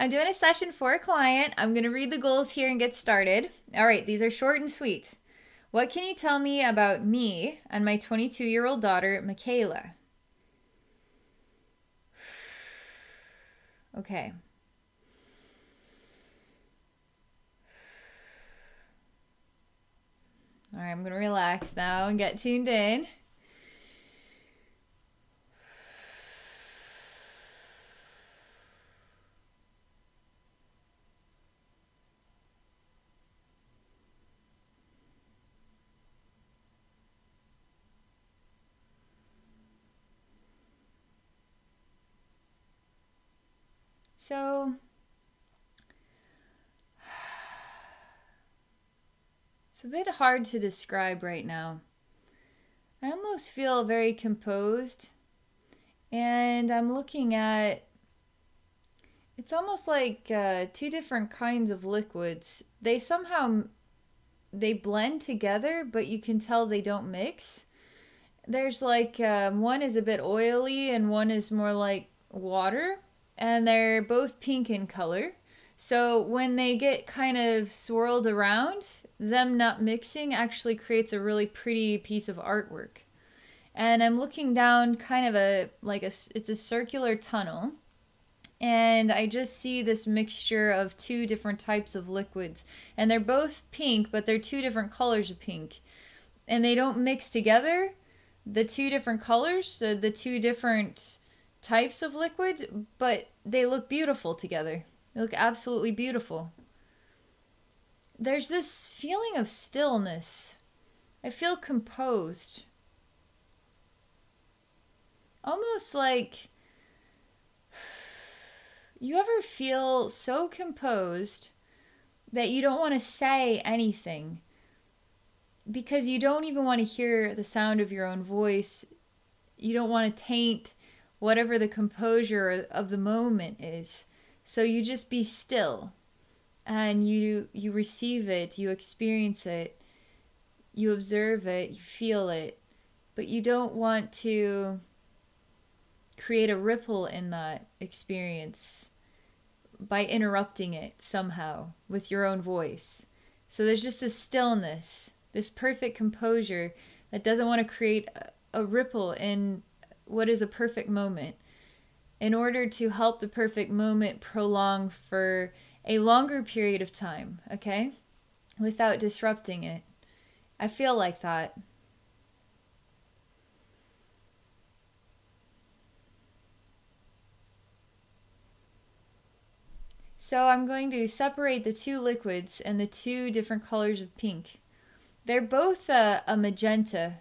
I'm doing a session for a client. I'm going to read the goals here and get started. All right, these are short and sweet. What can you tell me about me and my 22 year old daughter, Makayla? Okay. All right, I'm going to relax now and get tuned in. So, it's a bit hard to describe right now. I almost feel very composed, and I'm looking at it's almost like uh, two different kinds of liquids. They somehow they blend together, but you can tell they don't mix. There's like um, one is a bit oily and one is more like water and they're both pink in color. So when they get kind of swirled around, them not mixing actually creates a really pretty piece of artwork. And I'm looking down kind of a like a it's a circular tunnel. And I just see this mixture of two different types of liquids. And they're both pink, but they're two different colors of pink. And they don't mix together. The two different colors, so the two different types of liquid, but they look beautiful together. They look absolutely beautiful. There's this feeling of stillness. I feel composed. Almost like you ever feel so composed that you don't want to say anything because you don't even want to hear the sound of your own voice. You don't want to taint whatever the composure of the moment is. So you just be still and you you receive it, you experience it, you observe it, you feel it, but you don't want to create a ripple in that experience by interrupting it somehow with your own voice. So there's just this stillness, this perfect composure that doesn't want to create a, a ripple in what is a perfect moment in order to help the perfect moment prolong for a longer period of time, okay? Without disrupting it. I feel like that. So I'm going to separate the two liquids and the two different colors of pink. They're both a, a magenta,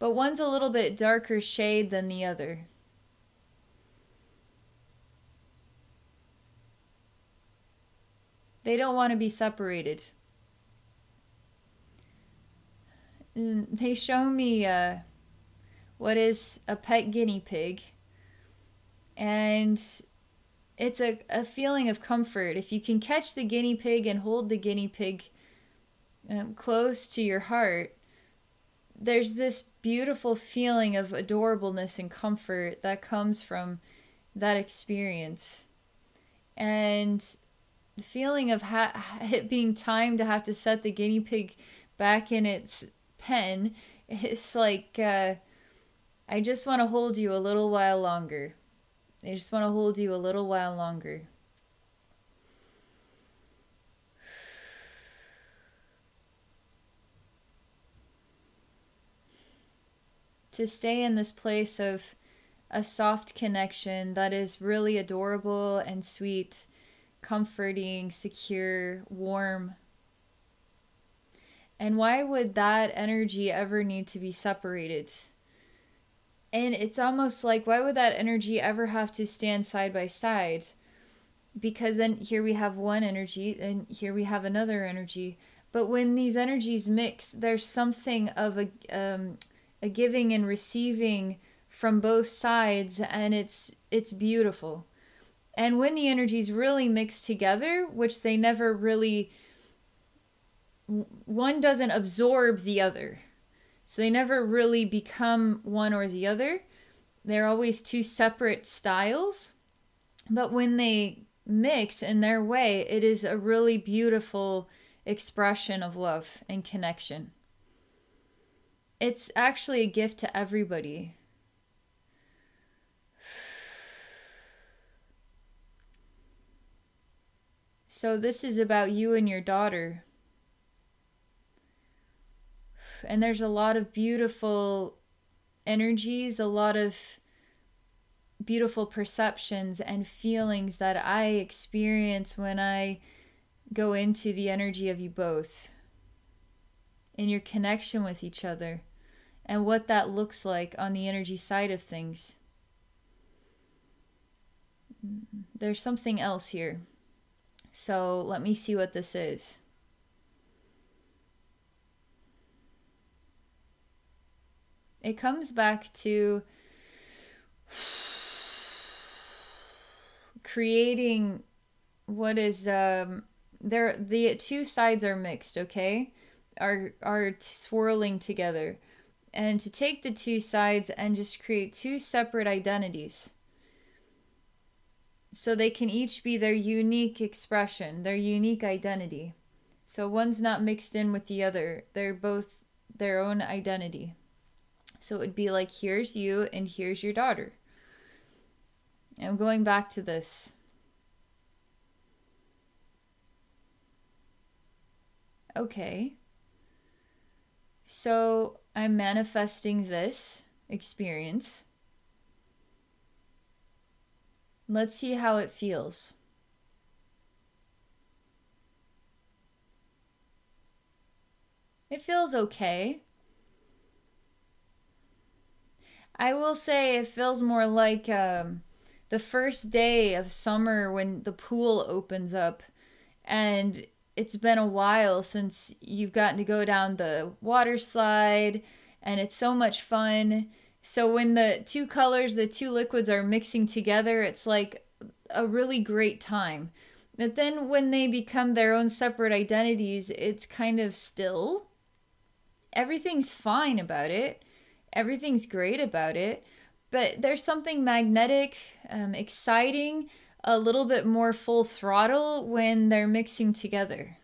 but one's a little bit darker shade than the other. They don't want to be separated. And they show me uh, what is a pet guinea pig. And it's a, a feeling of comfort. If you can catch the guinea pig and hold the guinea pig um, close to your heart, there's this beautiful feeling of adorableness and comfort that comes from that experience. And the feeling of it being time to have to set the guinea pig back in its pen, it's like, uh, I just want to hold you a little while longer. I just want to hold you a little while longer. To stay in this place of a soft connection that is really adorable and sweet, comforting, secure, warm. And why would that energy ever need to be separated? And it's almost like, why would that energy ever have to stand side by side? Because then here we have one energy, and here we have another energy. But when these energies mix, there's something of a um, a giving and receiving from both sides and it's it's beautiful. And when the energies really mix together which they never really one doesn't absorb the other. So they never really become one or the other. They're always two separate styles. But when they mix in their way, it is a really beautiful expression of love and connection. It's actually a gift to everybody. So, this is about you and your daughter. And there's a lot of beautiful energies, a lot of beautiful perceptions and feelings that I experience when I go into the energy of you both in your connection with each other and what that looks like on the energy side of things. There's something else here. So let me see what this is. It comes back to creating what is um there the two sides are mixed okay are are swirling together and to take the two sides and just create two separate identities so they can each be their unique expression their unique identity so one's not mixed in with the other they're both their own identity so it would be like here's you and here's your daughter I'm going back to this. Okay. So I'm manifesting this experience. Let's see how it feels. It feels okay. I will say it feels more like um, the first day of summer when the pool opens up and it's been a while since you've gotten to go down the water slide and it's so much fun. So when the two colors, the two liquids are mixing together, it's like a really great time. But then when they become their own separate identities, it's kind of still. Everything's fine about it. Everything's great about it but there's something magnetic, um, exciting, a little bit more full throttle when they're mixing together.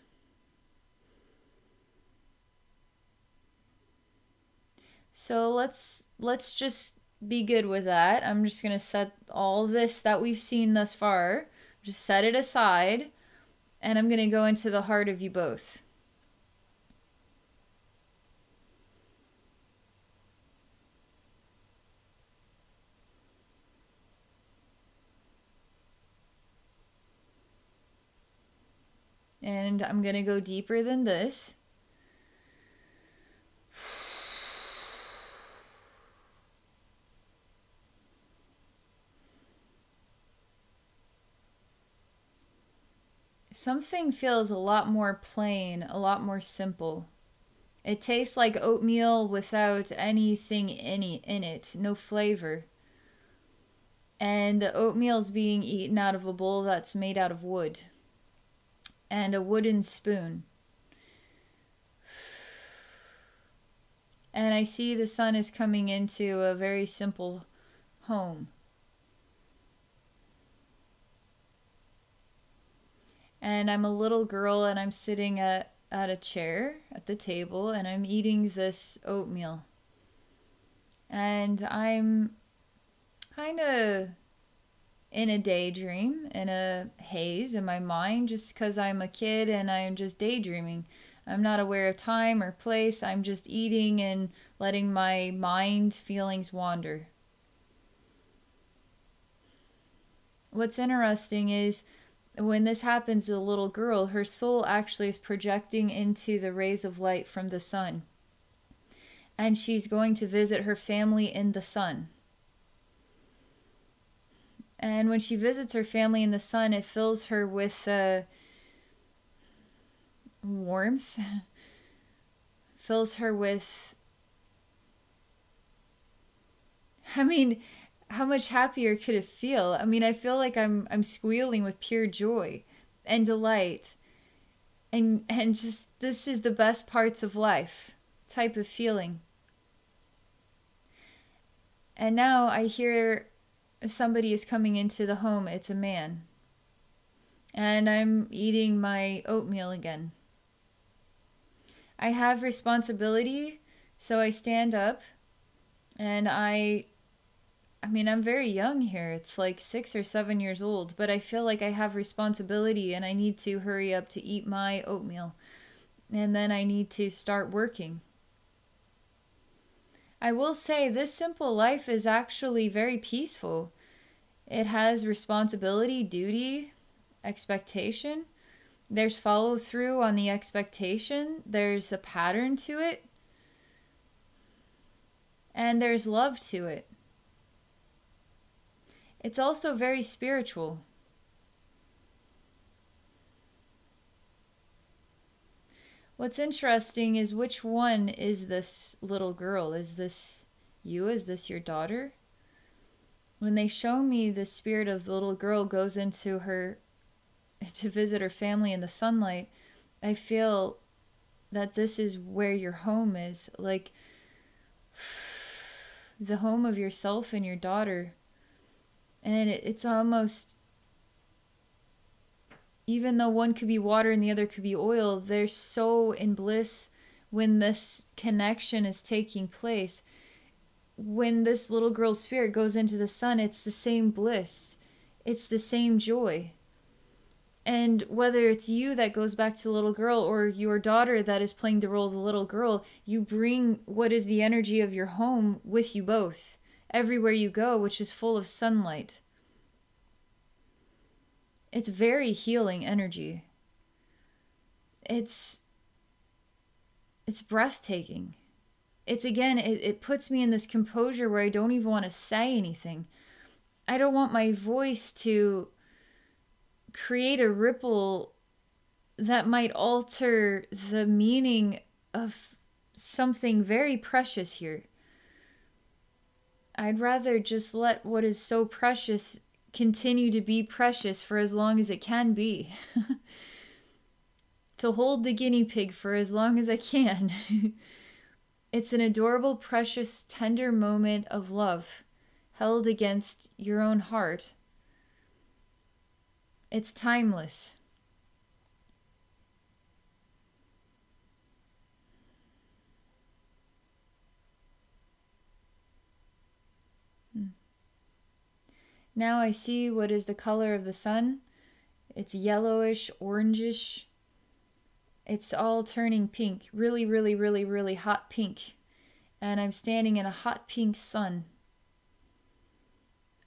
So let's let's just be good with that. I'm just going to set all this that we've seen thus far, just set it aside, and I'm going to go into the heart of you both. And I'm going to go deeper than this. Something feels a lot more plain, a lot more simple. It tastes like oatmeal without anything any in it, no flavor. And the oatmeal's being eaten out of a bowl that's made out of wood and a wooden spoon. And I see the sun is coming into a very simple home. And I'm a little girl and I'm sitting at, at a chair at the table and I'm eating this oatmeal. And I'm kind of in a daydream, in a haze in my mind, just because I'm a kid and I'm just daydreaming. I'm not aware of time or place. I'm just eating and letting my mind feelings wander. What's interesting is when this happens to the little girl, her soul actually is projecting into the rays of light from the sun. And she's going to visit her family in the sun. And when she visits her family in the sun, it fills her with uh, warmth, fills her with. I mean, how much happier could it feel? I mean, I feel like I'm I'm squealing with pure joy and delight. And and just this is the best parts of life type of feeling. And now I hear somebody is coming into the home, it's a man. and I'm eating my oatmeal again. I have responsibility, so I stand up and I I mean, I'm very young here. It's like 6 or 7 years old, but I feel like I have responsibility and I need to hurry up to eat my oatmeal. And then I need to start working. I will say this simple life is actually very peaceful. It has responsibility, duty, expectation. There's follow through on the expectation. There's a pattern to it. And there's love to it. It's also very spiritual. What's interesting is which one is this little girl? Is this you? Is this your daughter? When they show me the spirit of the little girl goes into her to visit her family in the sunlight, I feel that this is where your home is. Like the home of yourself and your daughter. And it's almost even though one could be water and the other could be oil, they're so in bliss when this connection is taking place. When this little girl's spirit goes into the sun, it's the same bliss, it's the same joy. And whether it's you that goes back to the little girl or your daughter that is playing the role of the little girl, you bring what is the energy of your home with you both everywhere you go, which is full of sunlight. It's very healing energy. It's it's breathtaking. It's again, it, it puts me in this composure where I don't even want to say anything. I don't want my voice to create a ripple that might alter the meaning of something very precious here. I'd rather just let what is so precious continue to be precious for as long as it can be. to hold the guinea pig for as long as I can. it's an adorable, precious, tender moment of love held against your own heart. It's timeless. Hmm. Now I see what is the color of the sun. It's yellowish, orangish. It's all turning pink. Really, really, really, really hot pink. And I'm standing in a hot pink sun.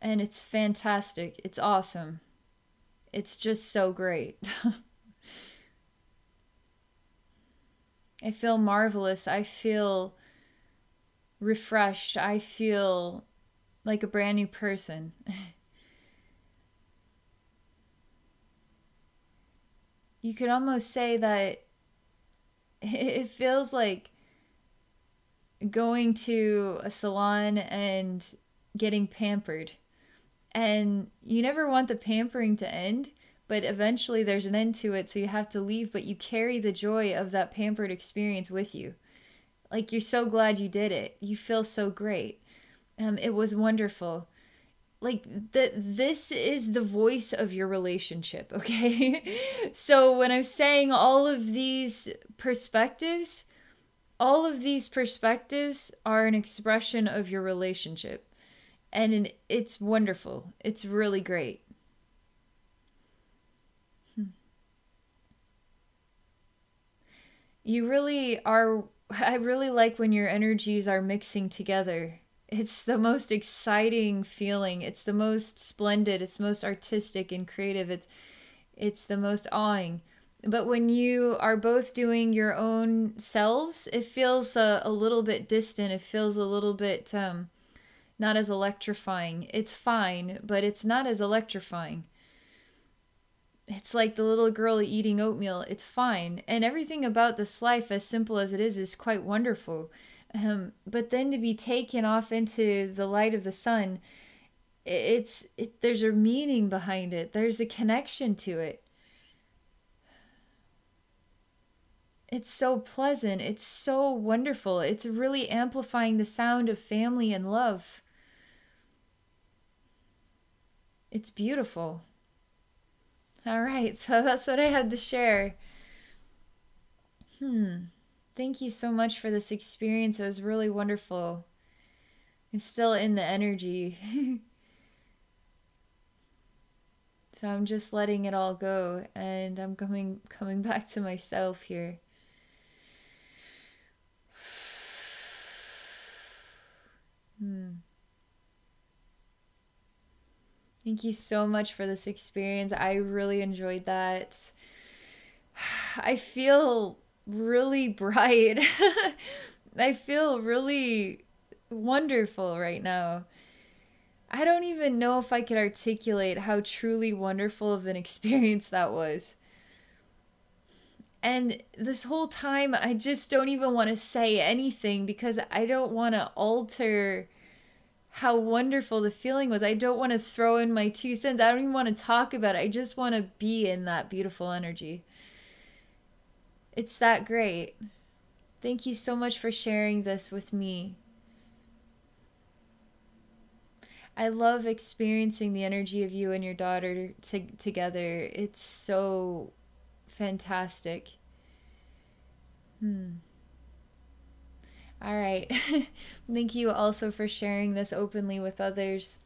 And it's fantastic. It's awesome. It's just so great. I feel marvelous. I feel refreshed. I feel like a brand new person. you could almost say that it feels like going to a salon and getting pampered. And you never want the pampering to end, but eventually there's an end to it, so you have to leave, but you carry the joy of that pampered experience with you. Like you're so glad you did it. You feel so great. Um, it was wonderful like that this is the voice of your relationship okay? So when i'm saying all of these perspectives all of these perspectives are an expression of your relationship. And it's wonderful. It's really great. Hmm. you really are i really like when your energies are mixing together it's the most exciting feeling. It's the most splendid. It's most artistic and creative. It's it's the most awing. But when you are both doing your own selves, it feels a, a little bit distant. It feels a little bit um, not as electrifying. It's fine, but it's not as electrifying. It's like the little girl eating oatmeal. It's fine. And everything about this life, as simple as it is, is quite wonderful. Um, but then to be taken off into the light of the sun, it's it, there's a meaning behind it. There's a connection to it. It's so pleasant. It's so wonderful. It's really amplifying the sound of family and love. It's beautiful. All right, so that's what I had to share. Hmm. Thank you so much for this experience. It was really wonderful. I'm still in the energy. so I'm just letting it all go and I'm coming coming back to myself here. Hmm. Thank you so much for this experience. I really enjoyed that. I feel really bright. I feel really wonderful right now. I don't even know if I could articulate how truly wonderful of an experience that was. And this whole time, I just don't even want to say anything because I don't want to alter how wonderful the feeling was. I don't want to throw in my two cents. I don't even want to talk about it. I just want to be in that beautiful energy. It's that great. Thank you so much for sharing this with me. I love experiencing the energy of you and your daughter to- together. It's so fantastic. Hmm. All right. Thank you also for sharing this openly with others.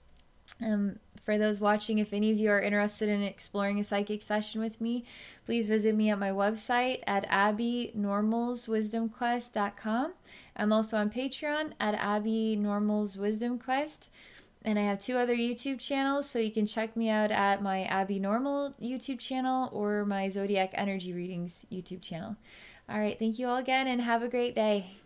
Um, for those watching, if any of you are interested in exploring a psychic session with me, please visit me at my website at abbeynormalswisdomquest.com. I'm also on Patreon at Abbey Normals Wisdom Quest. And I have two other YouTube channels, so you can check me out at my Abby Normal YouTube channel or my Zodiac Energy Readings YouTube channel. All right, thank you all again and have a great day.